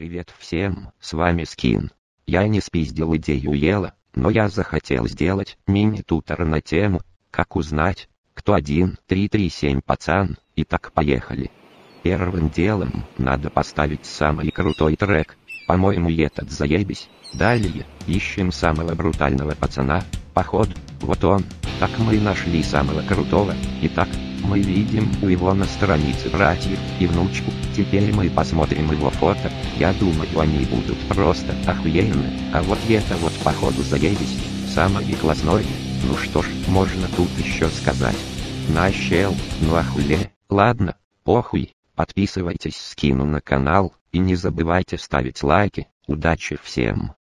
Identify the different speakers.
Speaker 1: Привет всем, с вами Скин. Я не спиздил идею Ела, но я захотел сделать мини-тутор на тему, как узнать, кто один 337 пацан, и так поехали. Первым делом надо поставить самый крутой трек, по-моему этот заебись. Далее, ищем самого брутального пацана, поход, вот он, так мы нашли самого крутого, итак, мы видим у его на странице братьев и внучку, теперь мы посмотрим его фото, я думаю они будут просто охуенны, а вот это вот походу заебись, самый классной, ну что ж, можно тут еще сказать. Нащел, ну ахуе, ладно, похуй, подписывайтесь скину на канал, и не забывайте ставить лайки, удачи всем.